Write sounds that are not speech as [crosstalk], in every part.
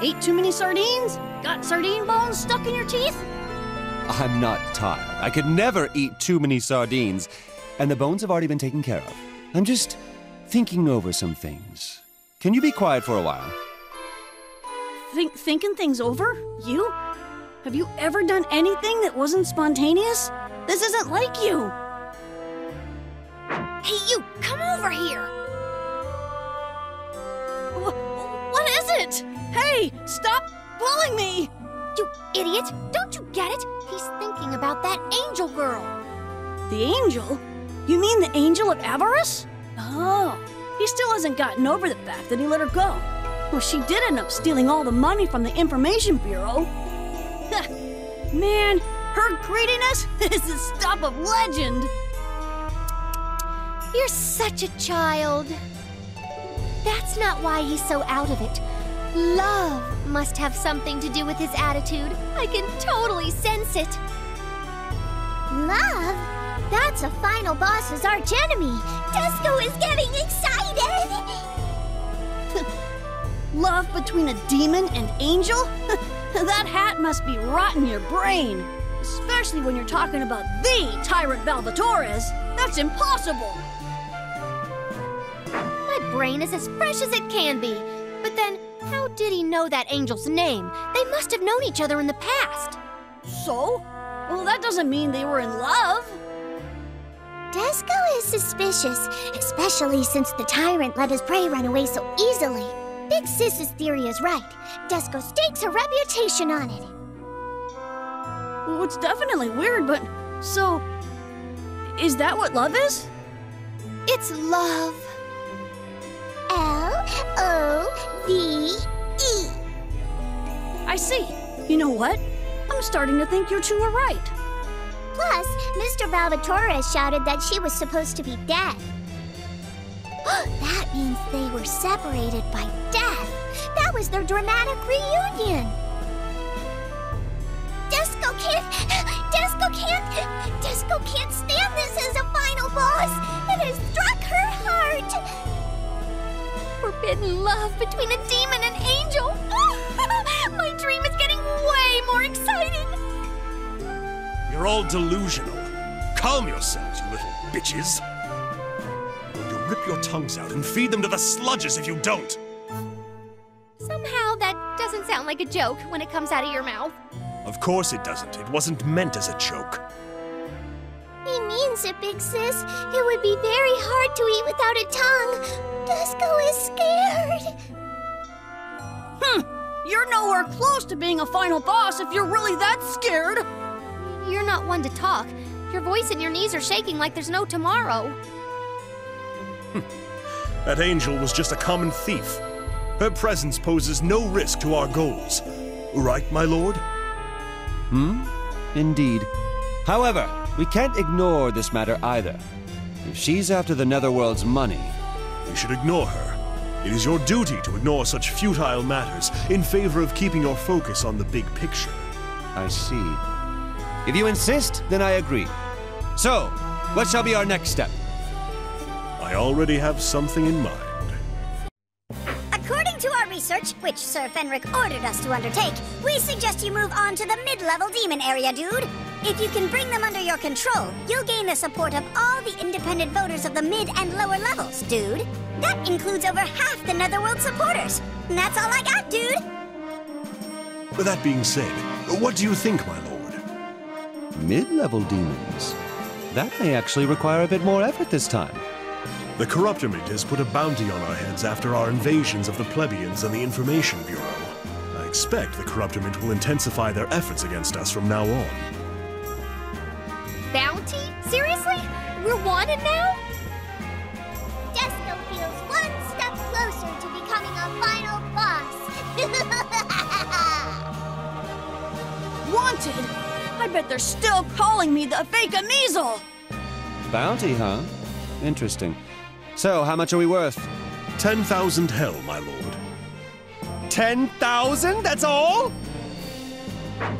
Ate too many sardines? Got sardine bones stuck in your teeth? I'm not tired. I could never eat too many sardines, and the bones have already been taken care of. I'm just thinking over some things. Can you be quiet for a while? Think thinking things over? You? Have you ever done anything that wasn't spontaneous? This isn't like you. Hey, you, come over here. Hey, stop pulling me! You idiot! Don't you get it? He's thinking about that angel girl. The angel? You mean the angel of avarice? Oh, he still hasn't gotten over the fact that he let her go. Well, she did end up stealing all the money from the Information Bureau. [laughs] Man, her greediness [laughs] is the stuff of legend. You're such a child. That's not why he's so out of it. Love must have something to do with his attitude. I can totally sense it. Love? That's a final boss's archenemy. Desco is getting excited. [laughs] Love between a demon and angel? [laughs] that hat must be rotting your brain. Especially when you're talking about the Tyrant Valvatorez. That's impossible. My brain is as fresh as it can be. But then, how did he know that angel's name? They must have known each other in the past. So? Well, that doesn't mean they were in love. Desco is suspicious, especially since the tyrant let his prey run away so easily. Big Sis's theory is right. Desco stakes her reputation on it. Well, it's definitely weird, but so. Is that what love is? It's love. L O V E. I see. You know what? I'm starting to think you two are right. Plus, Mr. Valvatore shouted that she was supposed to be dead. [gasps] that means they were separated by death. That was their dramatic reunion. Desco can't. [gasps] Desco can't. Desco can't stand this as a final boss. It has struck her heart. Forbidden love between a demon and angel. [laughs] My dream is getting way more exciting. You're all delusional. Calm yourselves, you little bitches. You'll rip your tongues out and feed them to the sludges if you don't. Somehow that doesn't sound like a joke when it comes out of your mouth. Of course it doesn't. It wasn't meant as a joke. He means it, Big Sis. It would be very hard to eat without a tongue. Desco is scared. Hmm. You're nowhere close to being a final boss if you're really that scared. You're not one to talk. Your voice and your knees are shaking like there's no tomorrow. That angel was just a common thief. Her presence poses no risk to our goals. Right, my lord? Hmm? Indeed. However, we can't ignore this matter either. If she's after the Netherworld's money, We should ignore her. It is your duty to ignore such futile matters in favor of keeping your focus on the big picture. I see. If you insist, then I agree. So, what shall be our next step? I already have something in mind. According to our research, which Sir Fenrich ordered us to undertake, we suggest you move on to the mid-level demon area, dude. If you can bring them under your control, you'll gain the support of all the independent voters of the mid and lower levels, dude. That includes over half the Netherworld supporters. And that's all I got, dude. With that being said, what do you think, my lord? Mid level demons. That may actually require a bit more effort this time. The Corrupternment has put a bounty on our heads after our invasions of the plebeians and the Information Bureau. I expect the Corrupternment will intensify their efforts against us from now on. We're wanted now? Desco feels one step closer to becoming a final boss. [laughs] Wanted? I bet they're still calling me the fake Emizel. Bounty, huh? Interesting. So, how much are we worth? 10,000 hell, my lord. 10,000? That's all?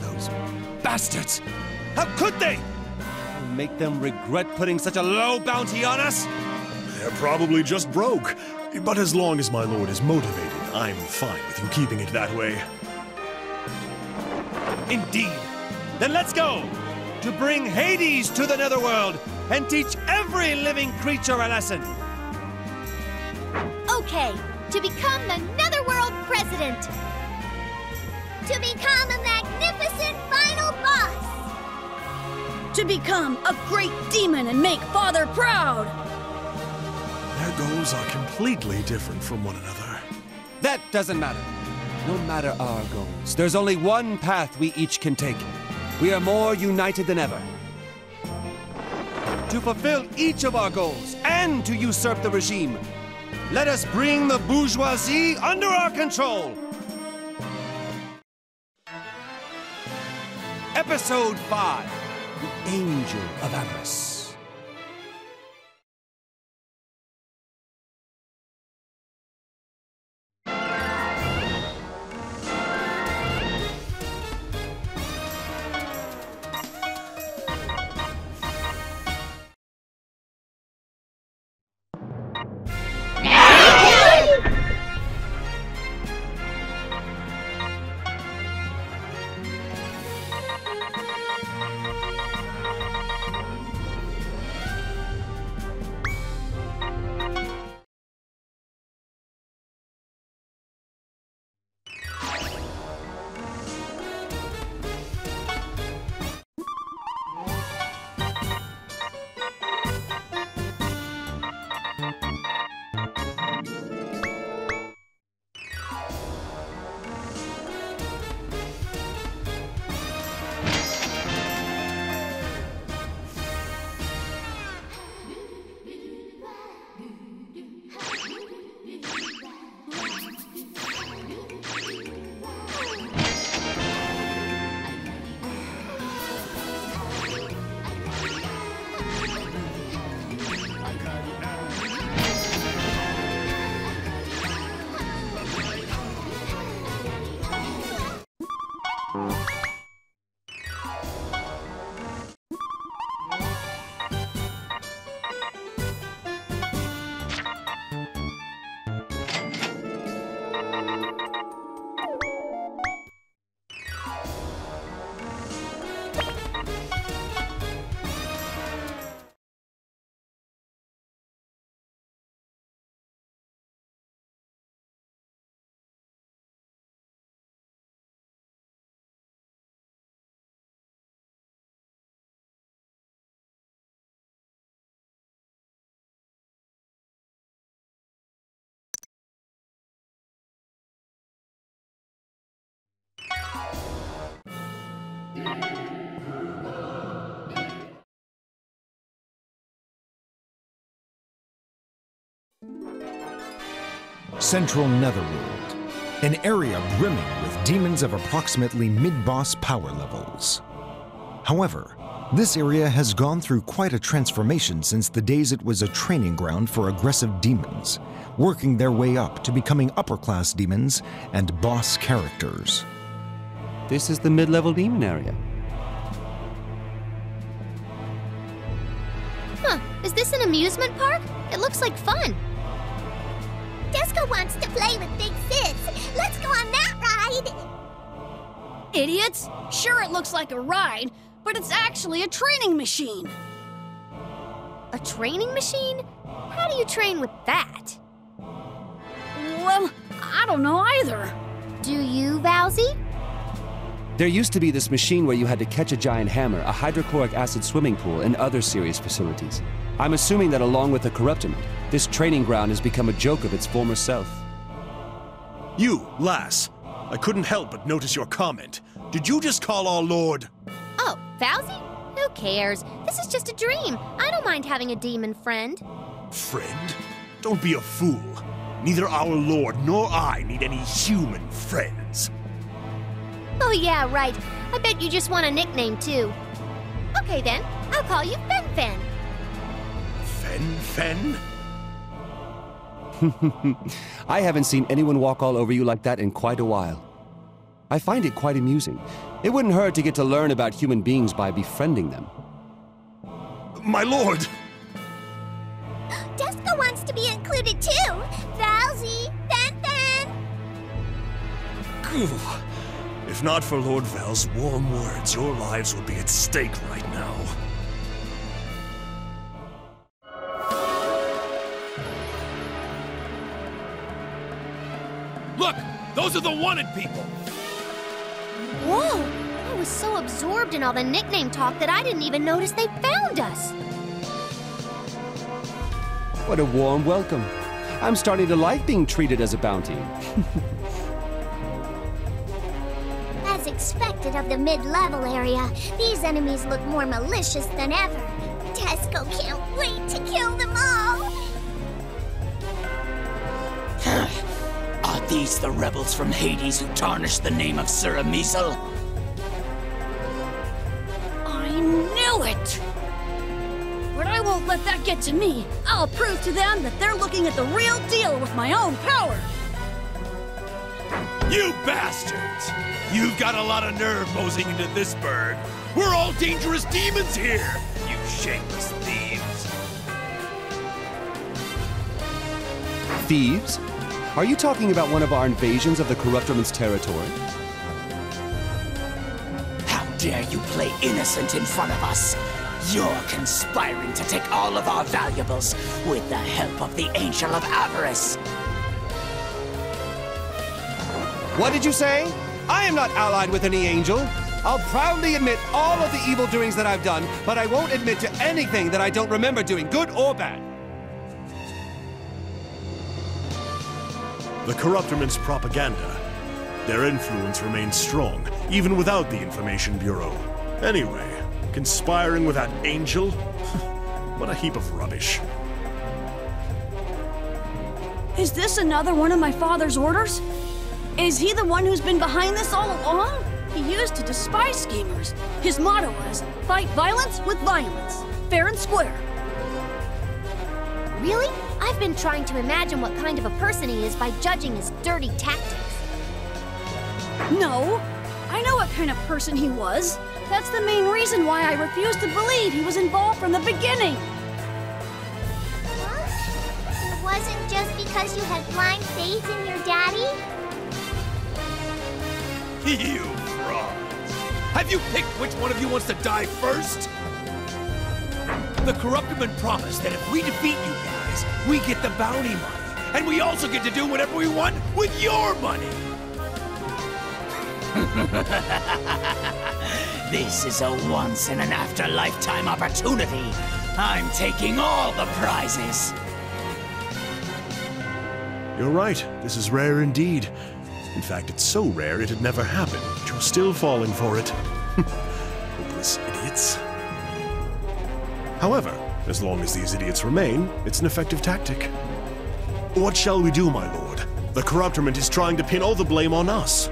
Those bastards! How could they? Make them regret putting such a low bounty on us? They're probably just broke. But as long as my lord is motivated I'm fine with you keeping it that way. Indeed. Then let's go! To bring Hades to the Netherworld and teach every living creature a lesson. Okay, to become the Netherworld president. To become a magnificent final boss. To become a great demon and make Father proud. Their goals are completely different from one another. That doesn't matter. No matter our goals, there's only one path we each can take. We are more united than ever. To fulfill each of our goals and to usurp the regime, let us bring the bourgeoisie under our control. Episode 5 The Angel of Avarice. Central Netherworld, an area brimming with demons of approximately mid-boss power levels. However, this area has gone through quite a transformation since the days it was a training ground for aggressive demons, working their way up to becoming upper-class demons and boss characters. This is the mid level demon area. Huh, is this an amusement park? It looks like fun. Desco wants to play with Big Sis. Let's go on that ride. Idiots! Sure, it looks like a ride, but it's actually a training machine. A training machine? How do you train with that? Well, I don't know either. Do you, Vowsy? There used to be this machine where you had to catch a giant hammer, a hydrochloric acid swimming pool, and other serious facilities. I'm assuming that along with the Corrupternment, this training ground has become a joke of its former self. You, lass. I couldn't help but notice your comment. Did you just call our lord? Oh, Vowsy? Who cares? This is just a dream. I don't mind having a demon friend. Friend? Don't be a fool. Neither our lord nor I need any human friends. Oh, yeah, right. I bet you just want a nickname, too. Okay, then. I'll call you Fen Fen. Fen Fen? [laughs] I haven't seen anyone walk all over you like that in quite a while. I find it quite amusing. It wouldn't hurt to get to learn about human beings by befriending them. My lord! Desco wants to be included too. Valsy, Fen Fen. If not for Lord Val's warm words, your lives would be at stake right now. Look! Those are the wanted people! Whoa! I was so absorbed in all the nickname talk that I didn't even notice they found us. What a warm welcome. I'm starting to like being treated as a bounty. [laughs] As expected of the mid-level area, these enemies look more malicious than ever. Desco can't wait to kill them all! These the rebels from Hades who tarnished the name of Sir Emizel? I knew it! But I won't let that get to me. I'll prove to them that they're looking at the real deal with my own power. You bastards! You've got a lot of nerve posing into this burg. We're all dangerous demons here! You shameless thieves! Thieves? Are you talking about one of our invasions of the Corrupternment's territory? How dare you play innocent in front of us? You're conspiring to take all of our valuables with the help of the Angel of Avarice. What did you say? I am not allied with any angel. I'll proudly admit all of the evil doings that I've done, but I won't admit to anything that I don't remember doing, good or bad. The Corrupternment's propaganda. Their influence remains strong, even without the Information Bureau. Anyway, conspiring with that angel? [laughs] what a heap of rubbish. Is this another one of my father's orders? Is he the one who's been behind this all along? He used to despise schemers. His motto was, fight violence with violence. Fair and square. Really? I've been trying to imagine what kind of a person he is by judging his dirty tactics. No. I know what kind of person he was. That's the main reason why I refuse to believe he was involved from the beginning. What? It wasn't just because you had blind faith in your daddy? You frauds! Have you picked which one of you wants to die first? The Corrupternment promised that if we defeat you guys, we get the bounty money. And we also get to do whatever we want with your money! [laughs] This is a once in an after-lifetime opportunity. I'm taking all the prizes. You're right, this is rare indeed. In fact, it's so rare it had never happened, but you're still falling for it. [laughs] Hopeless idiots. However, as long as these idiots remain, it's an effective tactic. What shall we do, my lord? The Corrupternment is trying to pin all the blame on us.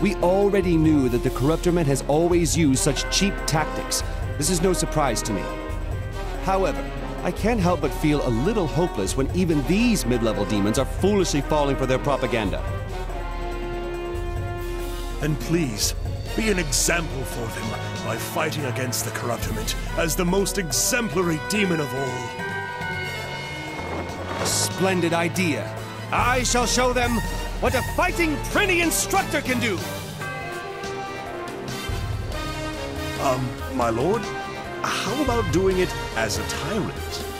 We already knew that the Corrupternment has always used such cheap tactics. This is no surprise to me. However, I can't help but feel a little hopeless when even these mid-level demons are foolishly falling for their propaganda. Then please, be an example for them by fighting against the Corrupternment as the most exemplary demon of all. Splendid idea. I shall show them what a fighting Prinny instructor can do. Um, my lord, how about doing it as a tyrant?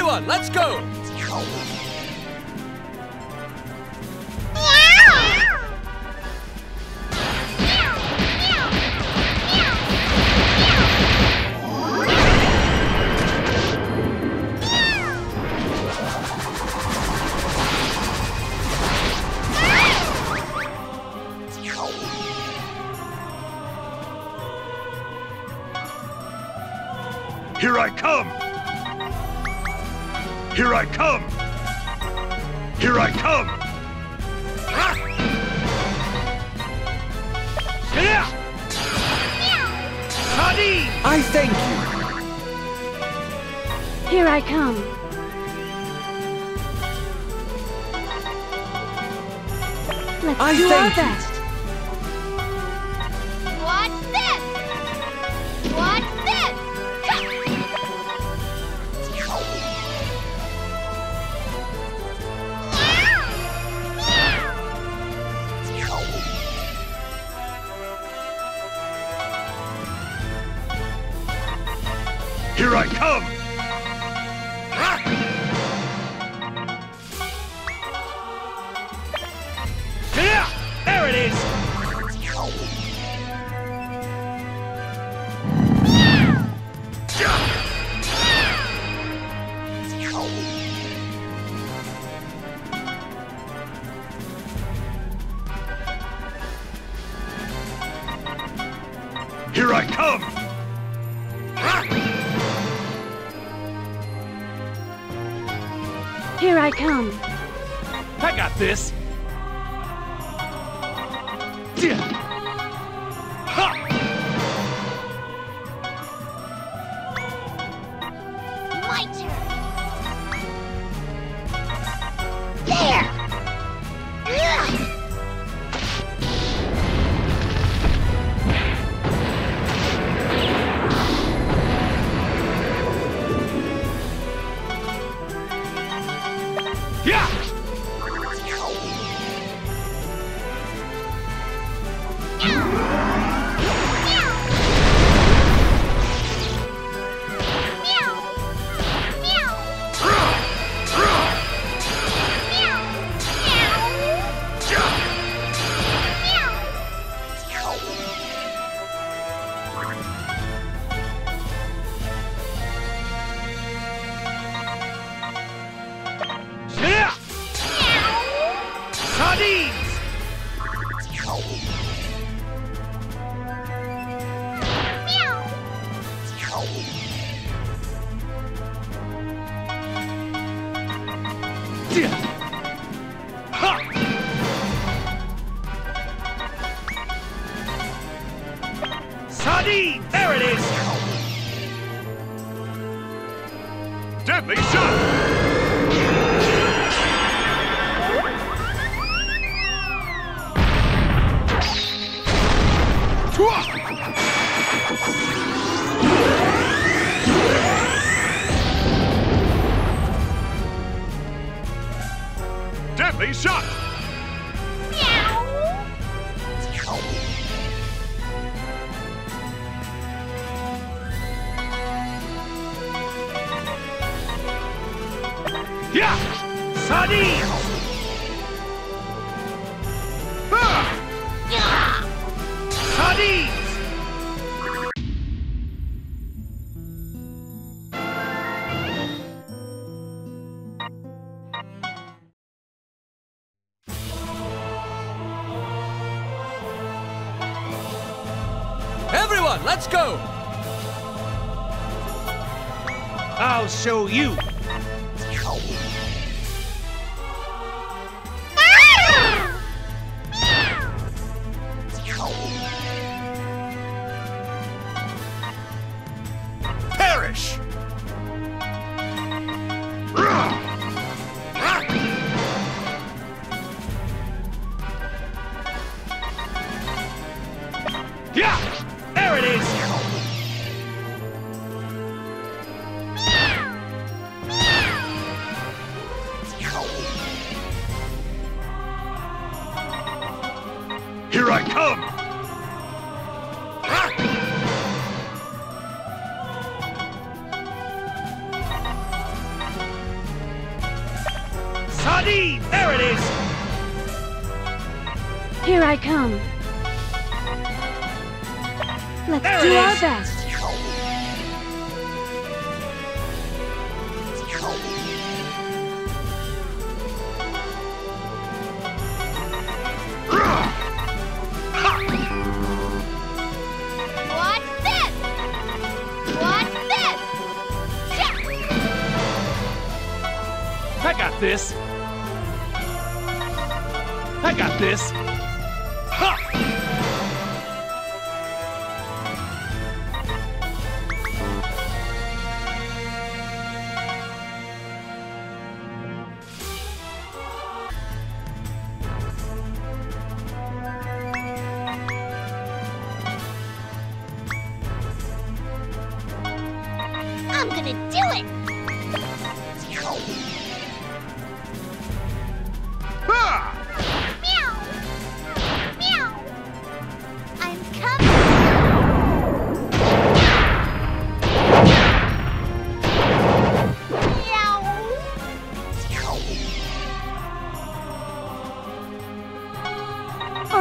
Everyone, let's go! Here I come! Here I come! Here I come! I thank you! Here I come! Let's I do our best! Here I come! Everyone, let's go! I'll show you! Here I come! Sadi! There it is! Here I come. Let's there do our best. Thanks.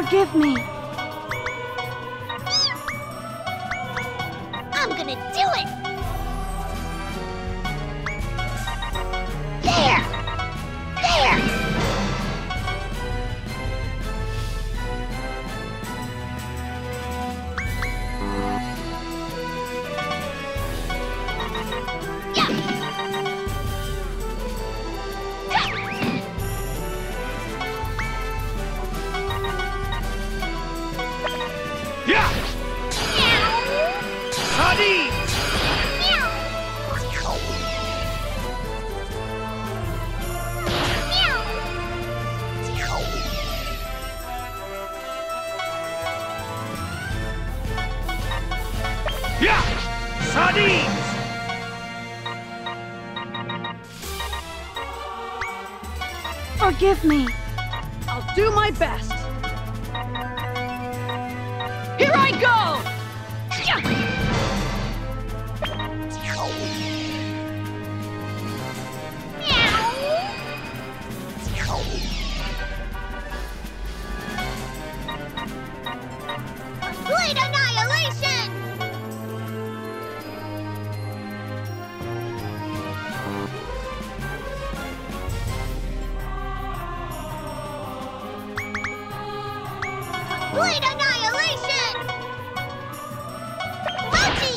Forgive me. Yeah! Sardines! Forgive me. I'll do my best. Here I go! Blade Annihilation! Mochi!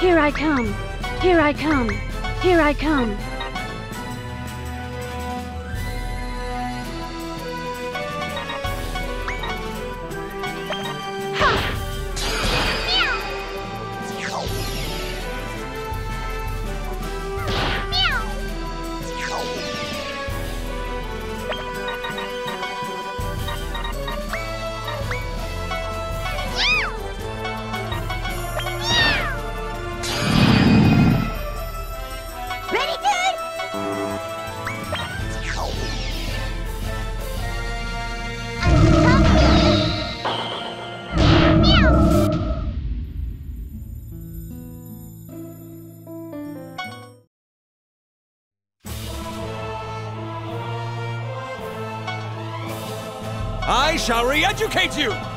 Here I come. Here I come. Here I come. Shall re-educate you!